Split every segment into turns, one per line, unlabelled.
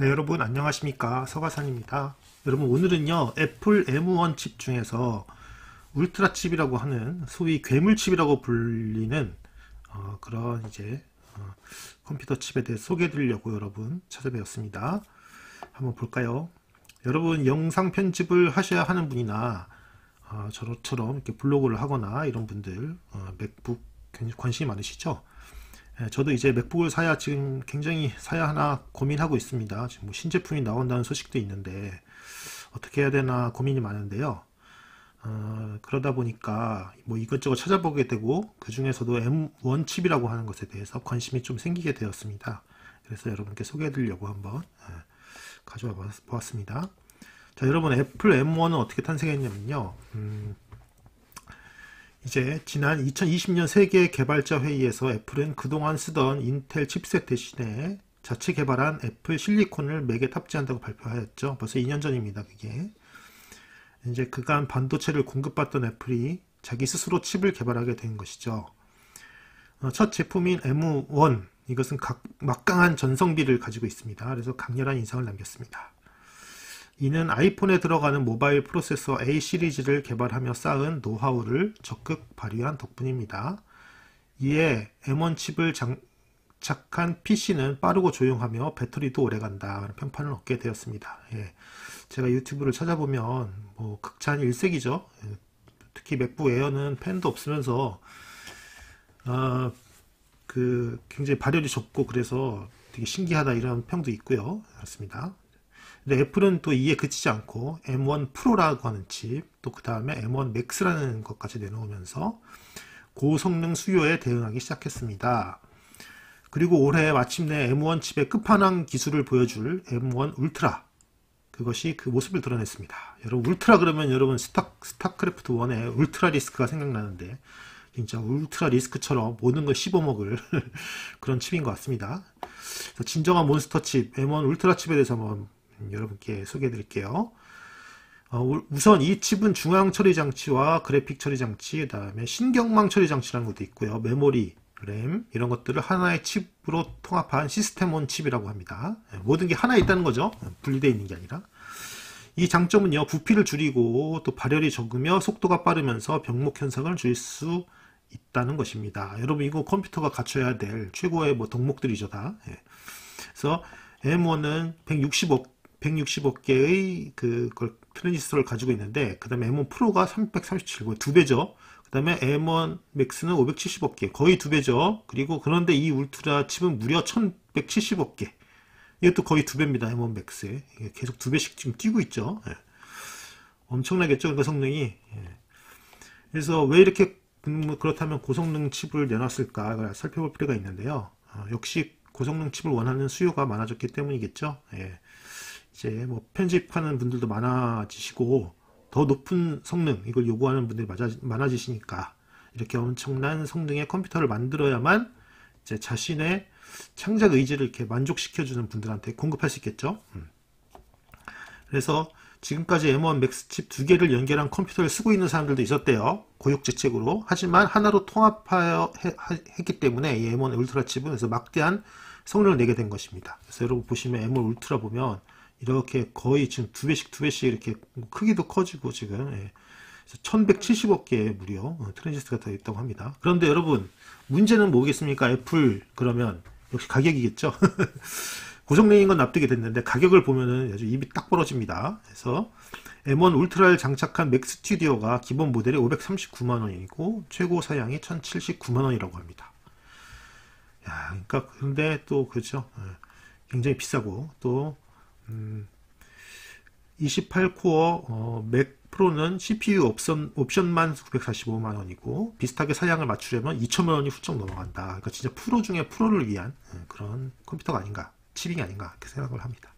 네, 여러분 안녕하십니까 서가산입니다. 여러분 오늘은요 애플 M1 칩 중에서 울트라 칩이라고 하는 소위 괴물 칩이라고 불리는 어, 그런 이제 어, 컴퓨터 칩에 대해 소개해 드리려고 여러분 찾아뵈었습니다. 한번 볼까요? 여러분 영상 편집을 하셔야 하는 분이나 어, 저처럼 이렇게 블로그를 하거나 이런 분들 어, 맥북 관심이 많으시죠? 예, 저도 이제 맥북을 사야 지금 굉장히 사야 하나 고민하고 있습니다. 지금 뭐 신제품이 나온다는 소식도 있는데 어떻게 해야 되나 고민이 많은데요. 어, 그러다 보니까 뭐 이것저것 찾아보게 되고 그 중에서도 M1 칩이라고 하는 것에 대해서 관심이 좀 생기게 되었습니다. 그래서 여러분께 소개해 드리려고 한번 예, 가져와 보았습니다. 자 여러분 애플 M1은 어떻게 탄생했냐면요. 음, 이제 지난 2020년 세계 개발자 회의에서 애플은 그동안 쓰던 인텔 칩셋 대신에 자체 개발한 애플 실리콘을 맥에 탑재한다고 발표하였죠. 벌써 2년 전입니다. 그게. 이제 그간 반도체를 공급받던 애플이 자기 스스로 칩을 개발하게 된 것이죠. 어, 첫 제품인 M1 이것은 각, 막강한 전성비를 가지고 있습니다. 그래서 강렬한 인상을 남겼습니다. 이는 아이폰에 들어가는 모바일 프로세서 A 시리즈를 개발하며 쌓은 노하우를 적극 발휘한 덕분입니다. 이에 M1 칩을 장착한 PC는 빠르고 조용하며 배터리도 오래간다 평판을 얻게 되었습니다. 예. 제가 유튜브를 찾아보면 뭐 극찬 일색이죠. 예. 특히 맥북 에어는 팬도 없으면서 어, 그 굉장히 발열이 적고 그래서 되게 신기하다 이런 평도 있고요. 그렇습니다. 근데 애플은 또 이에 그치지 않고 M1 프로라고 하는 칩, 또 그 다음에 M1 맥스라는 것까지 내놓으면서 고성능 수요에 대응하기 시작했습니다. 그리고 올해 마침내 M1 칩의 끝판왕 기술을 보여줄 M1 울트라 그것이 그 모습을 드러냈습니다. 여러분 울트라 그러면 여러분 스타, 스타크래프트 1의 울트라 리스크가 생각나는데 진짜 울트라 리스크처럼 모든 걸 씹어먹을 그런 칩인 것 같습니다. 진정한 몬스터 칩 M1 울트라 칩에 대해서 한번 여러분께 소개해 드릴게요. 어, 우선 이 칩은 중앙 처리 장치와 그래픽 처리 장치, 그 다음에 신경망 처리 장치라는 것도 있고요. 메모리, 램 이런 것들을 하나의 칩으로 통합한 시스템 온 칩이라고 합니다. 예, 모든 게 하나 있다는 거죠. 분리되어 있는 게 아니라. 이 장점은요. 부피를 줄이고 또 발열이 적으며 속도가 빠르면서 병목 현상을 줄수 있다는 것입니다. 여러분 이거 컴퓨터가 갖춰야 될 최고의 뭐 덕목들이죠 다. 예. 그래서 M1은 165 165개의 그 트랜지스터를 가지고 있는데 그 다음에 M1 프로가 337고 두 배죠. 그 다음에 M1 맥스는 570억 거의 두 배죠. 그리고 그런데 이 울트라 칩은 무려 1170억 이것도 거의 두 배입니다. M1 맥스에 계속 두 배씩 지금 뛰고 있죠. 예. 엄청나겠죠. 그 성능이. 예. 그래서 왜 이렇게 음, 그렇다면 고성능 칩을 내놨을까 살펴볼 필요가 있는데요. 어, 역시 고성능 칩을 원하는 수요가 많아졌기 때문이겠죠. 예. 이제 뭐 편집하는 분들도 많아지시고 더 높은 성능 이걸 요구하는 분들이 많아지시니까 이렇게 엄청난 성능의 컴퓨터를 만들어야만 이제 자신의 창작 의지를 이렇게 만족시켜주는 분들한테 공급할 수 있겠죠. 음. 그래서 지금까지 M1 맥스 칩 두 개를 연결한 컴퓨터를 쓰고 있는 사람들도 있었대요. 고육지책으로. 하지만 하나로 통합하여 했기 때문에 이 M1 울트라 칩은 그래서 막대한 성능을 내게 된 것입니다. 그래서 여러분 보시면 M1 울트라 보면 이렇게 거의 지금 두 배씩 두 배씩 이렇게 크기도 커지고 지금 예. 1170억 개의 무려 어, 트랜지스터가 더 있다고 합니다. 그런데 여러분 문제는 뭐겠습니까? 애플 그러면 역시 가격이겠죠. 고성능인 건 납득이 됐는데 가격을 보면은 아주 입이 딱 벌어집니다. 그래서 M1 울트라를 장착한 맥 스튜디오가 기본 모델이 539만 원이고 최고 사양이 1079만 원이라고 합니다. 야, 그러니까 근데 또 그렇죠. 예. 굉장히 비싸고 또 28코어 어, 맥 프로는 CPU 옵션, 옵션만 945만 원이고 비슷하게 사양을 맞추려면 2천만 원이 훌쩍 넘어간다. 그러니까 진짜 프로 중에 프로를 위한 어, 그런 컴퓨터가 아닌가 칩이 아닌가 이렇게 생각을 합니다.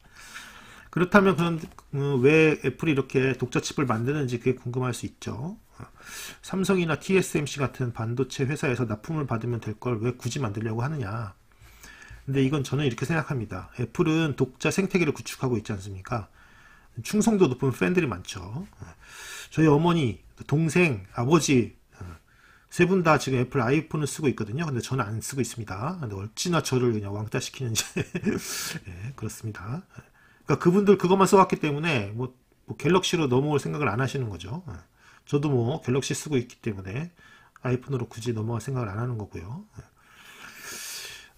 그렇다면 그런 어, 왜 애플이 이렇게 독자 칩을 만드는지 그게 궁금할 수 있죠. 어, 삼성이나 TSMC 같은 반도체 회사에서 납품을 받으면 될 걸 왜 굳이 만들려고 하느냐. 근데 이건 저는 이렇게 생각합니다. 애플은 독자 생태계를 구축하고 있지 않습니까? 충성도 높은 팬들이 많죠. 저희 어머니, 동생, 아버지 세 분 다 지금 애플 아이폰을 쓰고 있거든요. 근데 저는 안 쓰고 있습니다. 근데 어찌나 저를 그냥 왕따 시키는지 네, 그렇습니다. 그러니까 그분들 그것만 써왔기 때문에 뭐, 뭐 갤럭시로 넘어올 생각을 안 하시는 거죠. 예. 저도 뭐 갤럭시 쓰고 있기 때문에 아이폰으로 굳이 넘어갈 생각을 안 하는 거고요.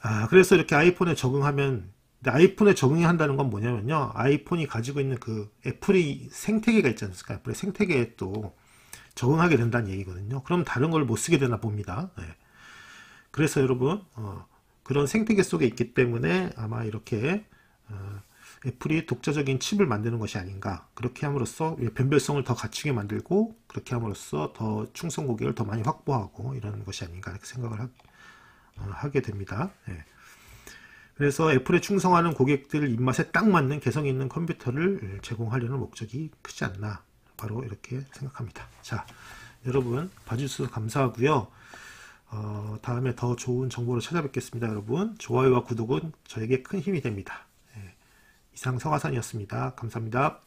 예. 아, 그래서 이렇게 아이폰에 적응하면 아이폰에 적응한다는 건 뭐냐면요. 아이폰이 가지고 있는 그 애플이 생태계가 있지 않습니까? 애플의 생태계에 또 적응하게 된다는 얘기거든요. 그럼 다른 걸 못 쓰게 되나 봅니다. 네. 그래서 여러분 어, 그런 생태계 속에 있기 때문에 아마 이렇게 어, 애플이 독자적인 칩을 만드는 것이 아닌가 그렇게 함으로써 변별성을 더 갖추게 만들고 그렇게 함으로써 더 충성 고객을 더 많이 확보하고 이런 것이 아닌가 이렇게 생각을 하, 어, 게 됩니다. 네. 그래서 애플에 충성하는 고객들 입맛에 딱 맞는 개성 있는 컴퓨터를 제공하려는 목적이 크지 않나 바로 이렇게 생각합니다. 자, 여러분 봐주셔서 감사하고요. 어, 다음에 더 좋은 정보로 찾아뵙겠습니다. 여러분 좋아요와 구독은 저에게 큰 힘이 됩니다. 네, 이상 서가산이었습니다. 감사합니다.